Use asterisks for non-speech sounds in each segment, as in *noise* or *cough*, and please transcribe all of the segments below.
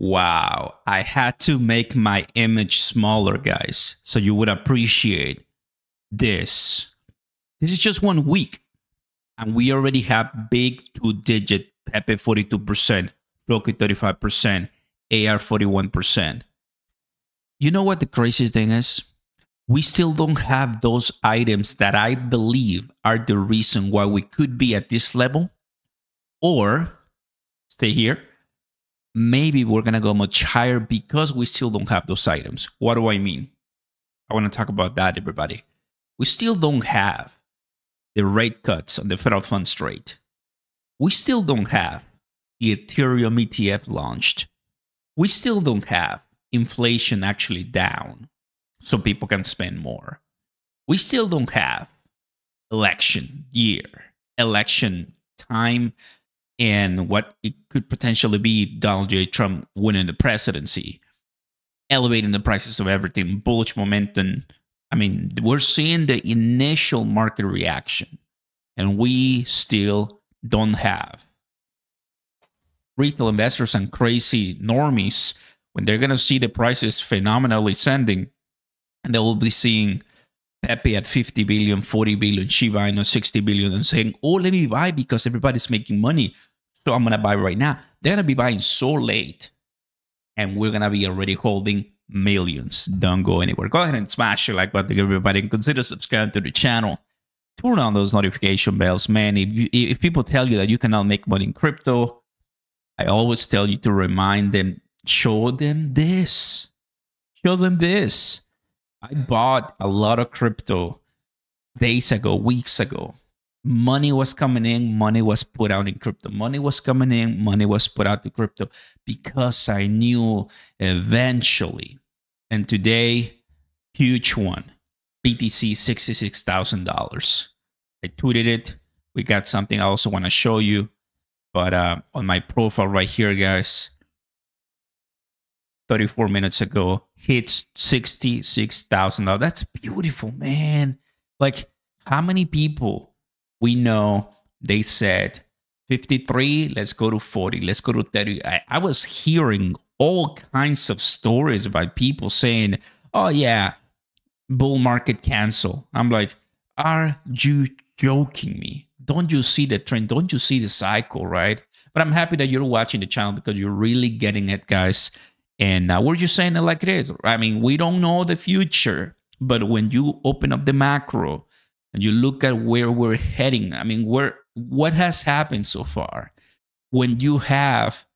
Wow, I had to make my image smaller, guys, so you would appreciate this. This is just one week, and we already have big two digit Pepe 42%, Floki 35%, AR 41%. You know what the craziest thing is? We still don't have those items that I believe are the reason why we could be at this level. Or stay here. Maybe we're going to go much higher because we still don't have those items. What do I mean? I want to talk about that, everybody. We still don't have the rate cuts on the federal funds rate. We still don't have the Ethereum ETF launched. We still don't have inflation actually down so people can spend more. We still don't have election year, election time, and what it could potentially be Donald J. Trump winning the presidency, elevating the prices of everything, bullish momentum. I mean, we're seeing the initial market reaction, and we still don't have retail investors and crazy normies when they're going to see the prices phenomenally sending and they will be seeing Pepe at 50 billion, 40 billion, Shiba Inu 60 billion, and saying, Oh, let me buy because everybody's making money. So I'm going to buy right now. They're going to be buying so late. And we're going to be already holding millions. Don't go anywhere. Go ahead and smash the like button, everybody, and consider subscribing to the channel. Turn on those notification bells, man. If, you, if people tell you that you cannot make money in crypto, I always tell you to remind them, show them this. Show them this. I bought a lot of crypto days ago, weeks ago. Money was coming in, money was put out in crypto. Money was coming in, money was put out to crypto because I knew eventually. And today, huge one BTC $66,000. I tweeted it. We got something I also want to show you. But uh, on my profile right here, guys, 34 minutes ago hits $66,000. That's beautiful, man. Like, how many people we know they said 53, let's go to 40, let's go to 30. I, I was hearing all kinds of stories about people saying, oh, yeah, bull market cancel. I'm like, are you joking me? Don't you see the trend? Don't you see the cycle, right? But I'm happy that you're watching the channel because you're really getting it, guys. And uh, we're just saying it like it is. I mean, we don't know the future, but when you open up the macro and you look at where we're heading, I mean, where what has happened so far? When you have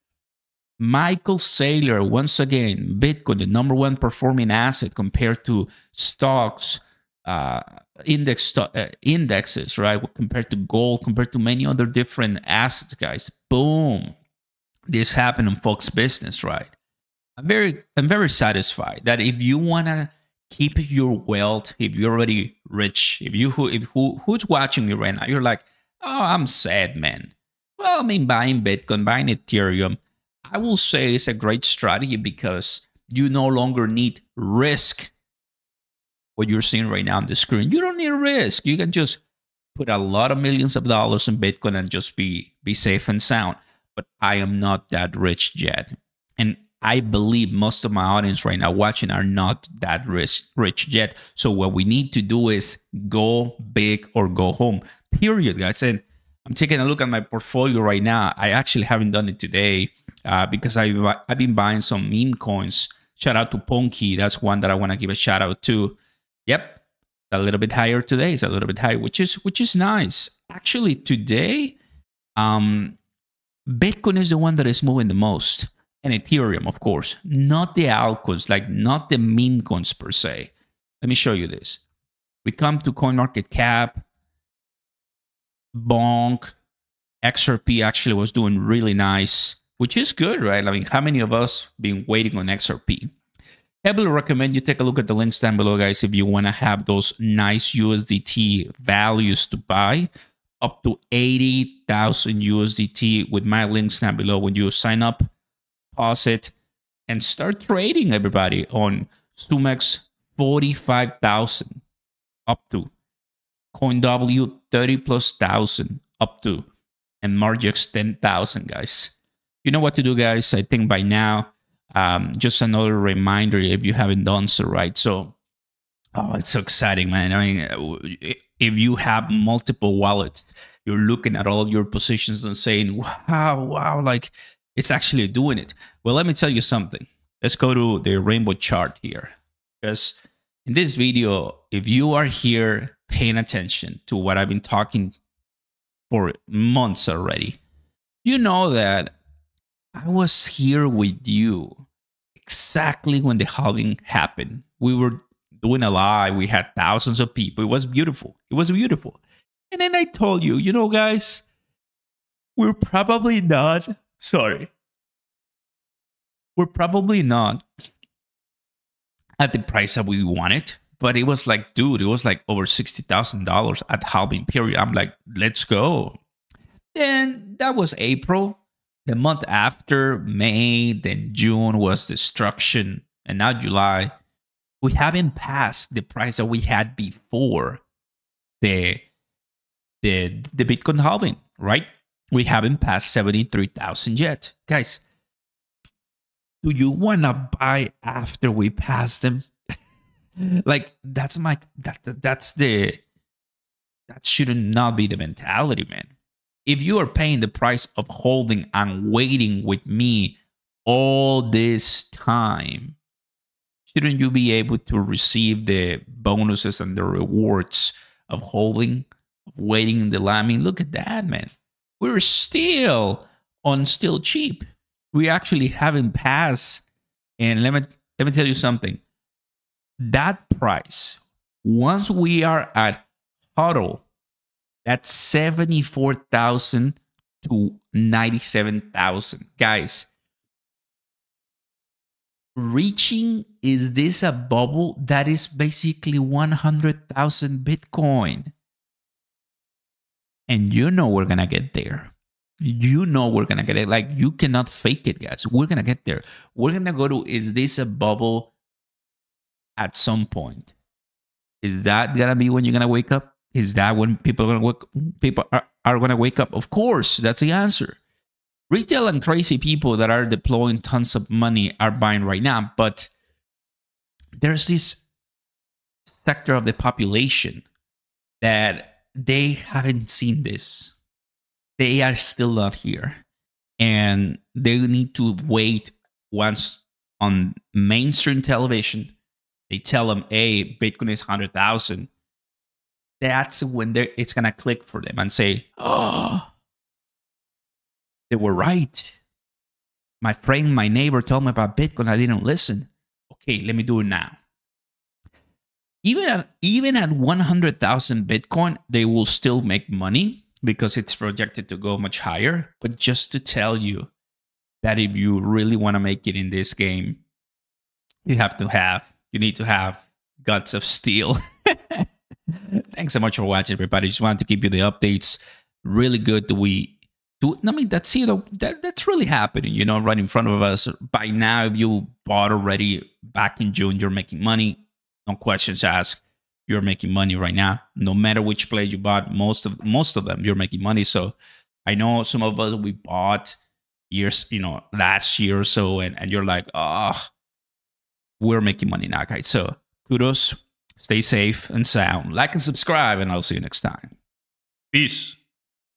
Michael Saylor, once again, Bitcoin, the number one performing asset compared to stocks, uh, index uh, indexes, right? Compared to gold, compared to many other different assets, guys. Boom, this happened in Fox Business, right? I'm very I'm very satisfied that if you wanna keep your wealth, if you're already rich, if you who if who who's watching me right now, you're like, oh, I'm sad, man. Well, I mean, buying Bitcoin, buying Ethereum, I will say it's a great strategy because you no longer need risk. What you're seeing right now on the screen, you don't need risk. You can just put a lot of millions of dollars in Bitcoin and just be be safe and sound. But I am not that rich yet, and I believe most of my audience right now watching are not that rich, rich yet. So what we need to do is go big or go home. Period, guys. And I'm taking a look at my portfolio right now. I actually haven't done it today uh, because I've, I've been buying some meme coins. Shout out to Ponke. That's one that I want to give a shout out to. Yep, a little bit higher today. It's a little bit high, which is which is nice. Actually, today, um, Bitcoin is the one that is moving the most and Ethereum, of course, not the altcoins, like not the meme coins per se. Let me show you this. We come to CoinMarketCap, Bonk, XRP actually was doing really nice, which is good, right? I mean, how many of us been waiting on XRP? Heavily recommend you take a look at the links down below, guys, if you want to have those nice USDT values to buy up to 80,000 USDT with my links down below when you sign up pause it, and start trading everybody on Zoomex 45,000 up to CoinW 30 plus thousand up to and Margex 10,000 guys. You know what to do guys. I think by now Um, just another reminder if you haven't done so, right? So, oh, it's so exciting, man. I mean, if you have multiple wallets, you're looking at all your positions and saying, wow, wow, like it's actually doing it. Well, let me tell you something. Let's go to the rainbow chart here. Because in this video, if you are here paying attention to what I've been talking for months already, you know that I was here with you exactly when the halving happened. We were doing a live, we had thousands of people. It was beautiful. It was beautiful. And then I told you, you know, guys, we're probably not, sorry, we're probably not at the price that we wanted. But it was like, dude, it was like over $60,000 at halving period. I'm like, let's go. Then that was April. The month after, May, then June was destruction. And now July. We haven't passed the price that we had before the the the Bitcoin halving, right? We haven't passed 73,000 yet. Guys, do you want to buy after we pass them? *laughs* like that's my that, that's the that should not not be the mentality, man. If you are paying the price of holding and waiting with me all this time, shouldn't you be able to receive the bonuses and the rewards of holding, of waiting in the line? I mean, look at that, man. We're still on still cheap we actually haven't passed. And let me let me tell you something. That price, once we are at HODL, that's 74,000 to 97,000. Guys, reaching is this a bubble that is basically 100,000 Bitcoin? And you know we're going to get there you know we're gonna get it. Like you cannot fake it, guys. We're gonna get there. We're gonna go to is this a bubble at some point? Is that gonna be when you're gonna wake up? Is that when people are gonna wake people are, are gonna wake up? Of course, that's the answer. Retail and crazy people that are deploying tons of money are buying right now, but there's this sector of the population that they haven't seen this they are still not here. And they need to wait once on mainstream television. They tell them, hey, Bitcoin is 100,000. That's when it's going to click for them and say, oh, they were right. My friend, my neighbor told me about Bitcoin. I didn't listen. Okay, let me do it now. Even at, even at 100,000 Bitcoin, they will still make money because it's projected to go much higher. But just to tell you that if you really want to make it in this game, you have to have, you need to have guts of steel. *laughs* Thanks so much for watching, everybody. Just wanted to give you the updates. Really good that we do. I mean, that's you know that that's really happening. You know, right in front of us. By now, if you bought already back in June, you're making money. No questions asked you're making money right now. No matter which play you bought, most of most of them you're making money. So I know some of us we bought years, you know, last year or so, and, and you're like, oh, we're making money now, guys. So kudos, stay safe and sound. Like and subscribe, and I'll see you next time. Peace.